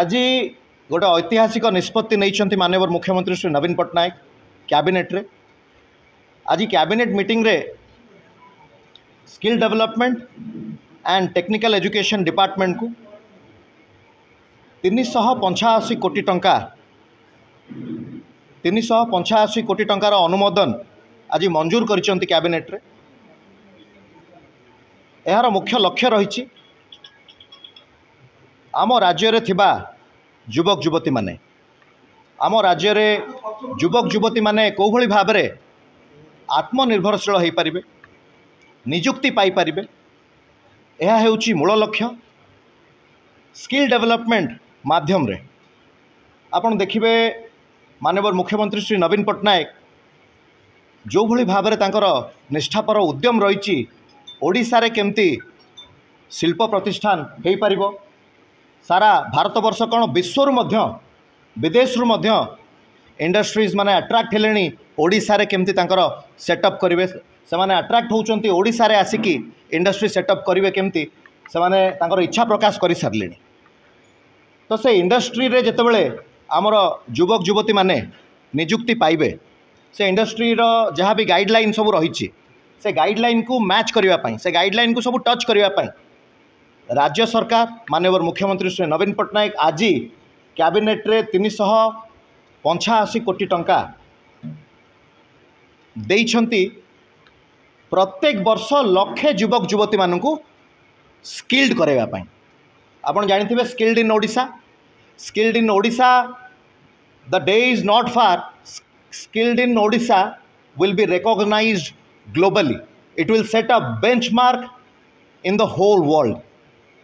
আজি ଗୋଟେ ଐତିହାସିକ ନିଷ୍ପତ୍ତି ନେଇଛନ୍ତି ମାନ୍ୟବର ମୁଖ୍ୟମନ୍ତ୍ରୀ ଶ୍ରୀ ନବୀନ ପଟ୍ଟନାୟକ କ୍ୟାବିନେଟ୍ରେ ଆଜି କ୍ୟାବିନେଟ୍ ମିଟିଂରେ skill development and technical education ଡିପାର୍ଟମେଣ୍ଟକୁ ତିନିଶହ ପଞ୍ଚାଅଶୀ କୋଟି ଟଙ୍କା ତିନିଶହ ପଞ୍ଚାଅଶୀ କୋଟି ଟଙ୍କାର ଅନୁମୋଦନ ଆଜି ମଞ୍ଜୁର କରିଛନ୍ତି କ୍ୟାବିନେଟ୍ରେ ଏହାର ମୁଖ୍ୟ ଲକ୍ଷ୍ୟ ରହିଛି ଆମ ରାଜ୍ୟରେ ଥିବା ଯୁବକ ଯୁବତୀମାନେ ଆମ ରାଜ୍ୟରେ ଯୁବକ ଯୁବତୀମାନେ କେଉଁଭଳି ଭାବରେ ଆତ୍ମନିର୍ଭରଶୀଳ ହୋଇପାରିବେ ନିଯୁକ୍ତି ପାଇପାରିବେ ଏହା ହେଉଛି ମୂଳ ଲକ୍ଷ୍ୟ ସ୍କିଲ୍ ଡେଭଲପମେଣ୍ଟ ମାଧ୍ୟମରେ ଆପଣ ଦେଖିବେ ମାନ୍ୟବର ମୁଖ୍ୟମନ୍ତ୍ରୀ ଶ୍ରୀ ନବୀନ ପଟ୍ଟନାୟକ ଯେଉଁଭଳି ଭାବରେ ତାଙ୍କର ନିଷ୍ଠାପର ଉଦ୍ୟମ ରହିଛି ଓଡ଼ିଶାରେ କେମିତି ଶିଳ୍ପ ପ୍ରତିଷ୍ଠାନ ହୋଇପାରିବ ସାରା ଭାରତବର୍ଷ କ'ଣ ବିଶ୍ୱରୁ ମଧ୍ୟ ବିଦେଶରୁ ମଧ୍ୟ ଇଣ୍ଡଷ୍ଟ୍ରିଜ୍ ମାନେ ଆଟ୍ରାକ୍ଟ ହେଲେଣି ଓଡ଼ିଶାରେ କେମିତି ତାଙ୍କର ସେଟଅପ୍ କରିବେ ସେମାନେ ଆଟ୍ରାକ୍ଟ ହେଉଛନ୍ତି ଓଡ଼ିଶାରେ ଆସିକି ଇଣ୍ଡଷ୍ଟ୍ରି ସେଟଅପ୍ କରିବେ କେମିତି ସେମାନେ ତାଙ୍କର ଇଚ୍ଛା ପ୍ରକାଶ କରିସାରିଲେଣି ତ ସେ ଇଣ୍ଡଷ୍ଟ୍ରିରେ ଯେତେବେଳେ ଆମର ଯୁବକ ଯୁବତୀମାନେ ନିଯୁକ୍ତି ପାଇବେ ସେ ଇଣ୍ଡଷ୍ଟ୍ରିର ଯାହା ବି ଗାଇଡ଼ଲାଇନ୍ ସବୁ ରହିଛି ସେ ଗାଇଡ଼ଲାଇନ୍କୁ ମ୍ୟାଚ୍ କରିବା ପାଇଁ ସେ ଗାଇଡ଼ଲାଇନ୍କୁ ସବୁ ଟଚ୍ କରିବା ପାଇଁ राज्य सरकार मानवर मुख्यमंत्री श्री नवीन पट्टनायक आज क्याबेट्रे तीन शह पंचाशी कोटी टंका टाइम प्रत्येक वर्ष लक्षे युवक युवती मान स्किल्ड कराइवाई आप जानते skilled in Odisha skilled in Odisha the day is not far skilled in Odisha will be recognised globally it will set a benchmark in the whole world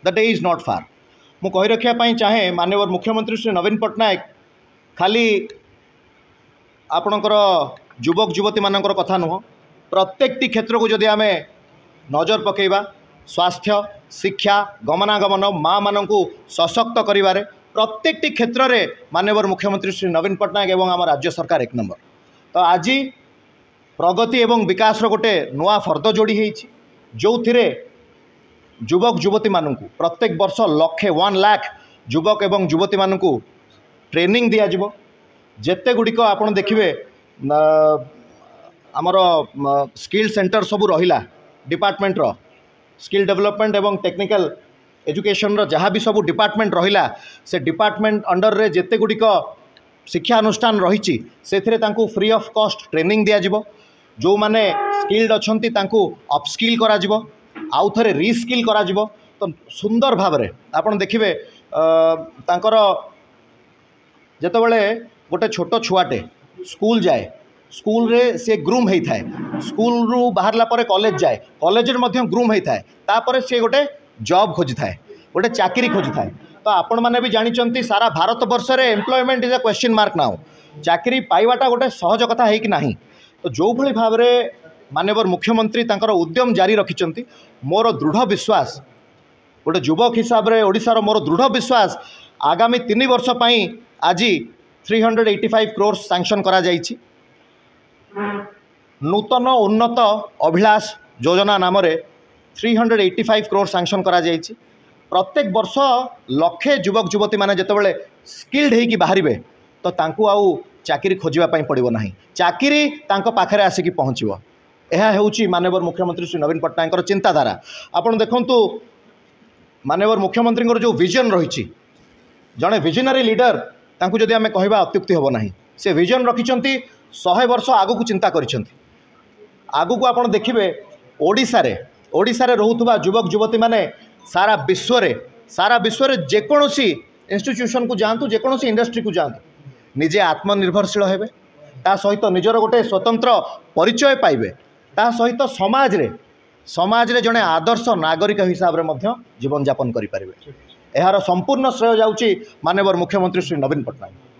the day is not far मुझे रखापी चाहे मानवर मुख्यमंत्री श्री नवीन पट्टनायक खाली आपणकर युवक युवती मान कथा नुह प्रत्येक क्षेत्र को जदि आम नजर पक स्वास्थ्य शिक्षा गमनागमन माँ मान सशक्त कर प्रत्येक क्षेत्र में मानवर मुख्यमंत्री श्री नवीन पट्टनायक आम राज्य सरकार एक नंबर तो आज प्रगति एवं विकास गोटे नुआ फर्द जोड़ी जो थे যুবক যুবতী মানুষ প্রত্যেক বর্ষ লক্ষে ওয়ান লাখ যুবক এবং যুবতী মানুষ ট্রেনিং দিয়াযিব যেতে গুড়িক আপনার দেখবে আমার স্কিল সেন্টার সবু রহিলা ডিপার্টমেন্টর স্কিল ডেভেলপমেন্ট এবং টেকনিকাল এজুকেশনর যা বি সব ডিপার্টমেন্ট রহিলা সে ডিপার্টমেন্ট অন্ডর্রে যেতে গুড়িক অনুষ্ঠান রয়েছে সেথিরে তাঁকু ফ্রি অফ কস্ট ট্রেনিং দিয়াযিব যে ସ୍କିଲ୍ଡ অপস্কিল করা ଆଉଥରେ ରିସ୍କିଲ୍ କରାଯିବ ତ ସୁନ୍ଦର ଭାବରେ ଆପଣ ଦେଖିବେ ତାଙ୍କର ଯେତେବେଳେ ଗୋଟେ ଛୋଟ ଛୁଆଟେ ସ୍କୁଲ ଯାଏ ସ୍କୁଲରେ ସେ ଗ୍ରୁମ୍ ହୋଇଥାଏ ସ୍କୁଲରୁ ବାହାରିଲା ପରେ କଲେଜ ଯାଏ କଲେଜରେ ମଧ୍ୟ ଗ୍ରୁମ୍ ହୋଇଥାଏ ତାପରେ ସେ ଗୋଟେ ଜବ୍ ଖୋଜିଥାଏ ଗୋଟେ ଚାକିରି ଖୋଜିଥାଏ ତ ଆପଣମାନେ ବି ଜାଣିଛନ୍ତି ସାରା ଭାରତ ବର୍ଷରେ employment is a question mark now ଚାକିରି ପାଇବାଟା ଗୋଟେ ସହଜ କଥା ହେଇକି ନାହିଁ ତ ଯେଉଁଭଳି ଭାବରେ ମାନ୍ୟବର মুখ্যমন্ত্রী তাঁর উদ্যম জারি ରଖିଛନ୍ତି মোর দৃঢ় বিশ্বাস গোটে যুবক হিসাবে ওড়শার ମୋର দৃঢ় বিশ্বাস আগামী তিন বর্ষ পাই ଆଜି three hundred eighty five crores sanction করা যাই নূতন উন্নত অভিলাষ যোজনা নামে three hundred eighty five crores sanction করা যাই প্রত্যেক বর্ষ লক্ষে যুবক যুবতী মানে যেতবে স্কিল্ড হয়ে বাহারে তো তাঁকু আউ চাকরি খোঁজা পড়ব না চাকরি তাঁর পাখে আসিকি পৌঁছব ଏହା ହେଉଛି ମାନ୍ୟବର ମୁଖ୍ୟମନ୍ତ୍ରୀ ଶ୍ରୀ ନବୀନ ପଟ୍ଟନାୟକଙ୍କର ଚିନ୍ତାଧାରା ଆପଣ ଦେଖନ୍ତୁ ମାନ୍ୟବର ମୁଖ୍ୟମନ୍ତ୍ରୀଙ୍କର ଯେଉଁ ଭିଜନ ରହିଛି ଜଣେ ଭିଜନାରୀ ଲିଡର ତାଙ୍କୁ ଯଦି ଆମେ କହିବା ଅତ୍ୟୁକ୍ତି ହେବ ନାହିଁ ସେ ଭିଜନ ରଖିଛନ୍ତି ଶହେ ବର୍ଷ ଆଗକୁ ଚିନ୍ତା କରିଛନ୍ତି ଆଗକୁ ଆପଣ ଦେଖିବେ ଓଡ଼ିଶାରେ ଓଡ଼ିଶାରେ ରହୁଥିବା ଯୁବକ ଯୁବତୀମାନେ ସାରା ବିଶ୍ୱରେ ସାରା ବିଶ୍ୱରେ ଯେକୌଣସି ଇନଷ୍ଟିଚ୍ୟୁସନ୍କୁ ଯାଆନ୍ତୁ ଯେକୌଣସି ଇଣ୍ଡଷ୍ଟ୍ରିକୁ ଯାଆନ୍ତୁ ନିଜେ ଆତ୍ମନିର୍ଭରଶୀଳ ହେବେ ତା ସହିତ ନିଜର ଗୋଟେ ସ୍ୱତନ୍ତ୍ର ପରିଚୟ ପାଇବେ ତା ସହିତ ସମାଜରେ ସମାଜରେ ଜଣେ ଆଦର୍ଶ ନାଗରିକ ହିସାବରେ ମଧ୍ୟ ଜୀବନଯାପନ କରିପାରିବେ ଏହାର ସମ୍ପୂର୍ଣ୍ଣ ଶ୍ରେୟ ଯାଉଛି ମାନ୍ୟବର ମୁଖ୍ୟମନ୍ତ୍ରୀ ଶ୍ରୀ ନବୀନ ପଟ୍ଟନାୟକ